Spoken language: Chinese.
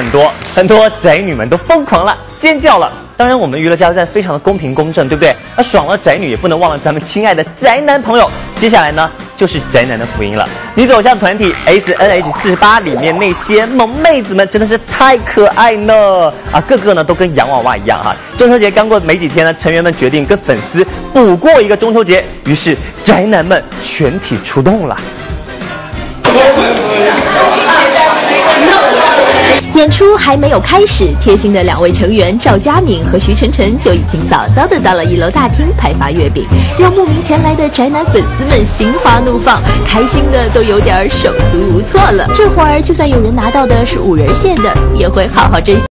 很多，很多宅女们都疯狂了，尖叫了。当然，我们娱乐加油站非常的公平公正，对不对？那爽了宅女也不能忘了咱们亲爱的宅男朋友。接下来呢，就是宅男的福音了。女子偶像团体 S N H 四十八里面那些萌妹子们真的是太可爱了啊！个个呢都跟洋娃娃一样哈。中秋节刚过没几天呢，成员们决定跟粉丝补过一个中秋节，于是宅男们全体出动了。演出还没有开始，贴心的两位成员赵佳敏和徐晨晨就已经早早的到了一楼大厅派发月饼，让慕名前来的宅男粉丝们心花怒放，开心的都有点手足无措了。这会儿就算有人拿到的是五仁馅的，也会好好珍惜。